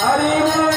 Hare